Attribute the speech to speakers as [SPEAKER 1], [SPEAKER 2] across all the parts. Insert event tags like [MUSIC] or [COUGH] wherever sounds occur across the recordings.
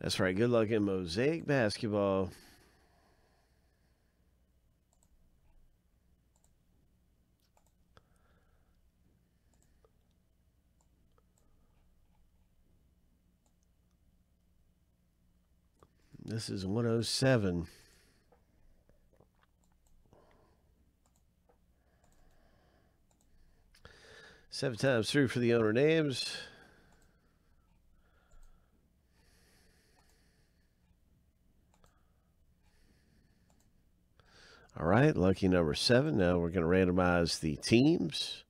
[SPEAKER 1] That's right. Good luck in Mosaic basketball. This is 107. Seven times through for the owner names. All right, lucky number seven. Now we're going to randomize the teams.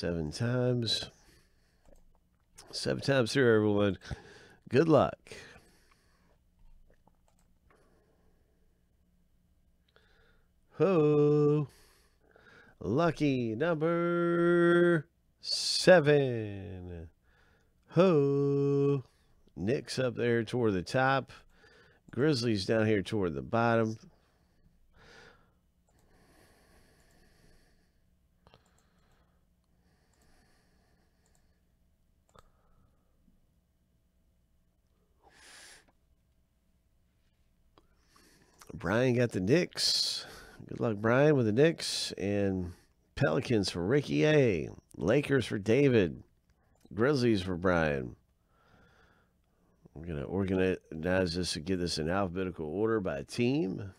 [SPEAKER 1] Seven times. Seven times through, everyone. Good luck. Ho. Lucky number seven. Ho. Knicks up there toward the top. Grizzlies down here toward the bottom. Brian got the Knicks. Good luck, Brian, with the Knicks. And Pelicans for Ricky A. Lakers for David. Grizzlies for Brian. We're going to organize this to get this in alphabetical order by team.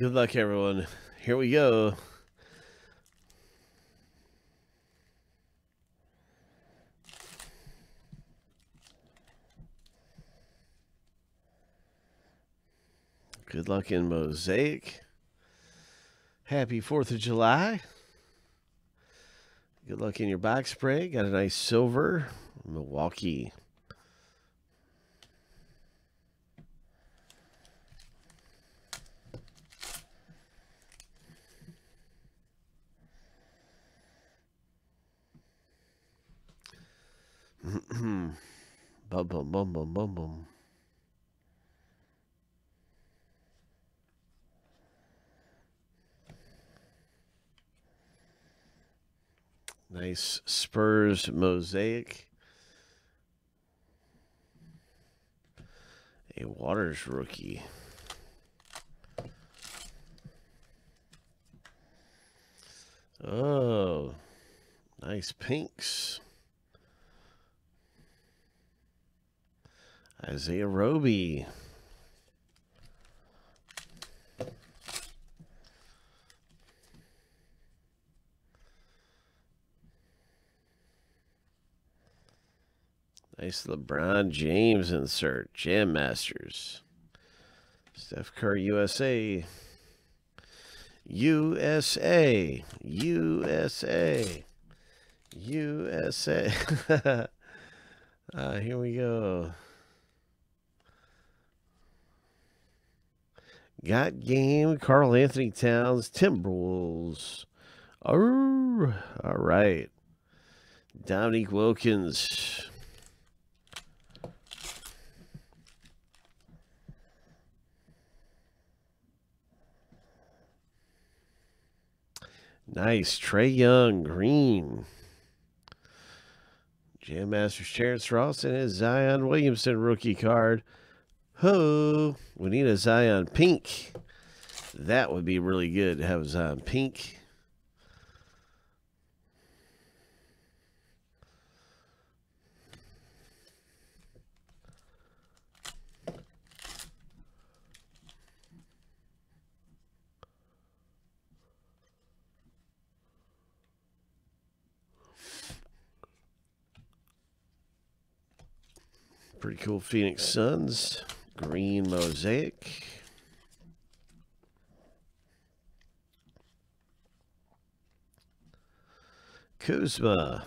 [SPEAKER 1] Good luck, everyone. Here we go. Good luck in Mosaic. Happy 4th of July. Good luck in your box spray. Got a nice silver. Milwaukee. Bum bum bum bum. Nice Spurs mosaic. A Waters rookie. Oh, nice pinks. Isaiah Roby. Nice LeBron James insert. Jam Masters. Steph Curry USA. USA. USA. USA. [LAUGHS] uh, here we go. Got game. Karl-Anthony Towns. Timberwolves. Oh, all right. Dominique Wilkins. Nice. Trae Young, green. Jam Masters Terrence Ross and his Zion Williamson rookie card. Ho! We need a Zion pink. That would be really good to have a Zion pink. Pretty cool Phoenix Suns. Green mosaic. Kuzma.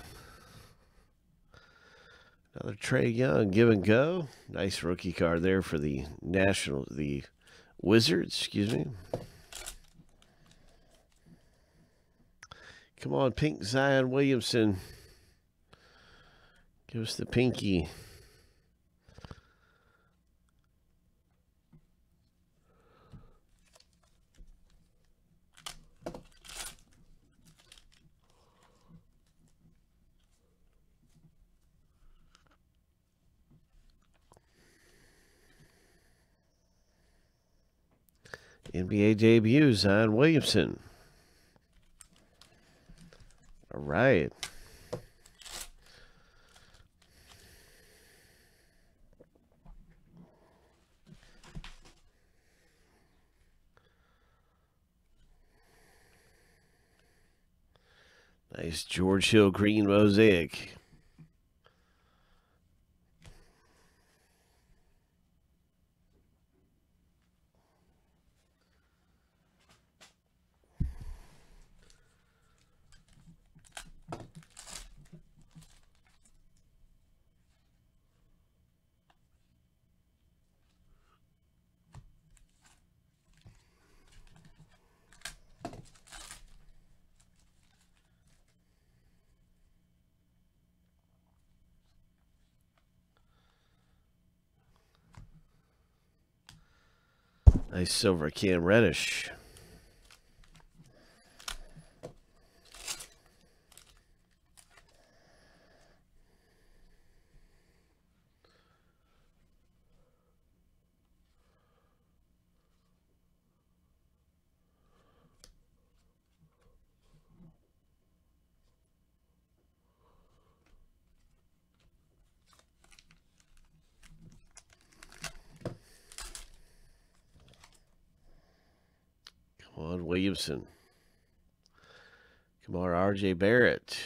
[SPEAKER 1] Another Trae Young give and go. Nice rookie card there for the National, the Wizards, excuse me. Come on, Pink Zion Williamson. Give us the pinky. NBA debut, Zion Williamson. All right. Nice George Hill green mosaic. Nice silver Cam Reddish. Williamson. Kamar RJ Barrett.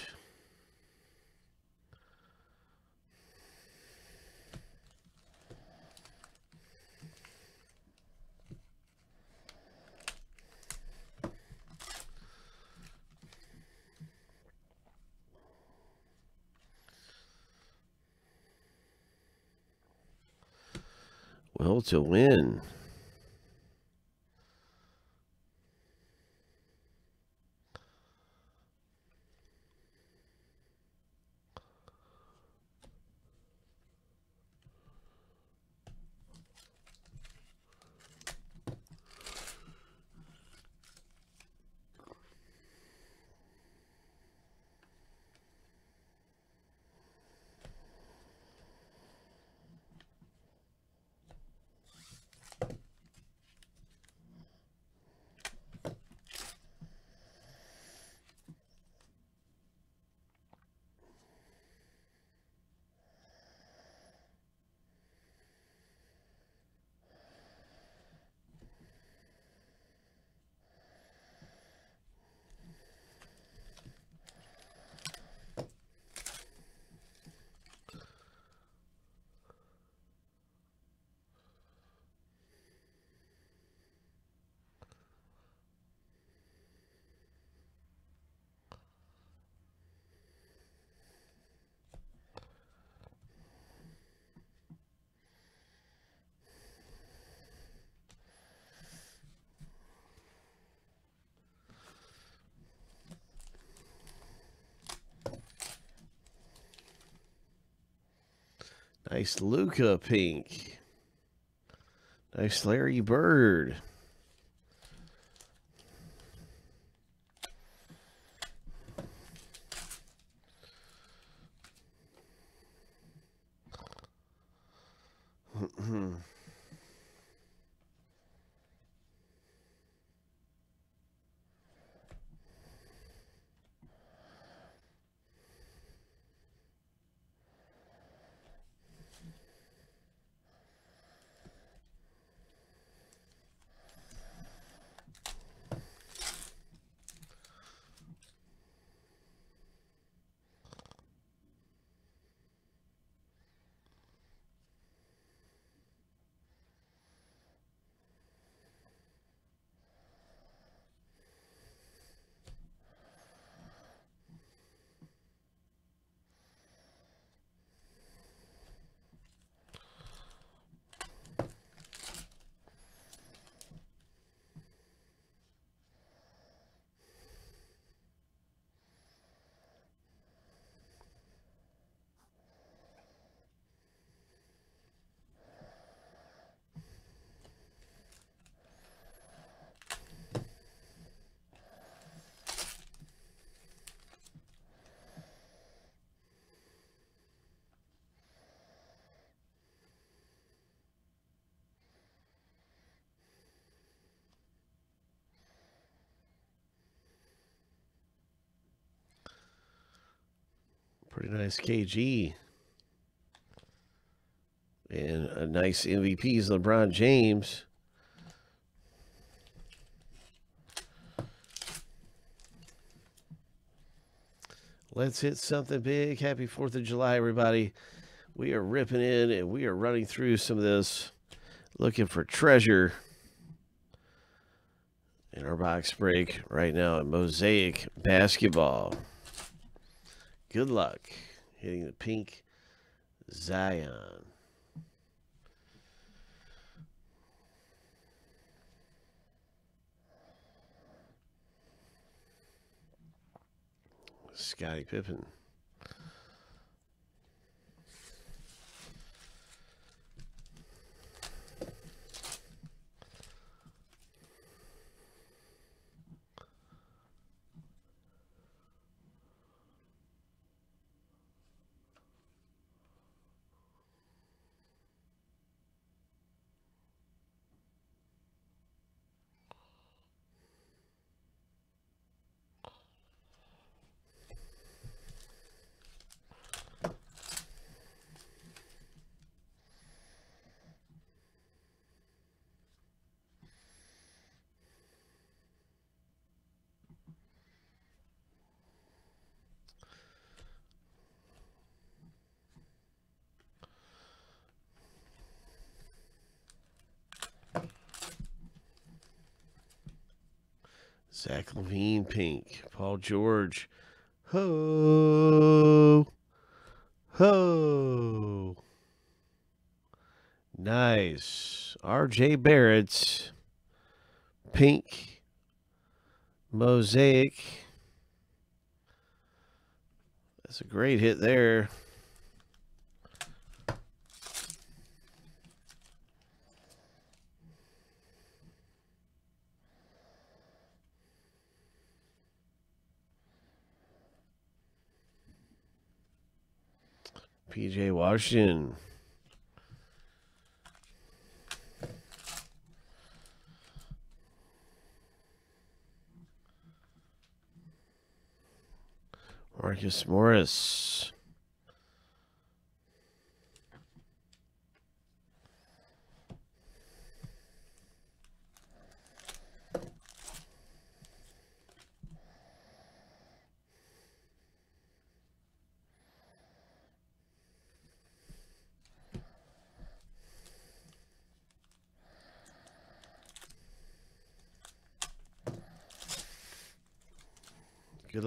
[SPEAKER 1] Well, to win. Nice Luka pink. Nice Larry Bird. [CLEARS THROAT] Pretty nice KG. And a nice MVP is LeBron James. Let's hit something big. Happy 4th of July, everybody. We are ripping in and we are running through some of this, looking for treasure in our box break right now at Mosaic Basketball. Good luck hitting the pink Zion. Scottie Pippen. Zach LaVine, pink. Paul George. Ho. Ho. Nice. RJ Barrett. Pink. Mosaic. That's a great hit there. PJ Washington. Marcus Morris.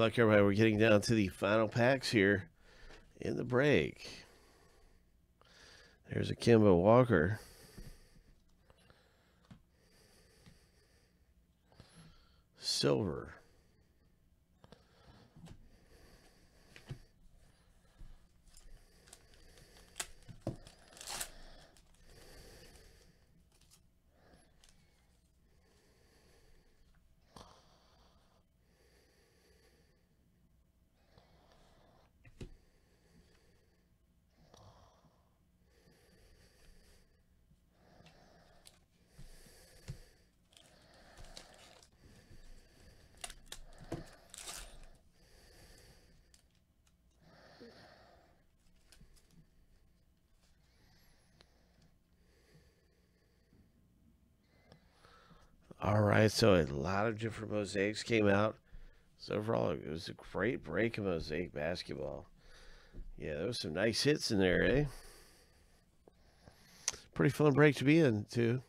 [SPEAKER 1] Luck, everybody. We're getting down to the final packs here in the break. There's a Kemba Walker. Silver. All right, so a lot of different mosaics came out. So overall, it was a great break of mosaic basketball. Yeah, there was some nice hits in there, eh? Pretty fun break to be in, too.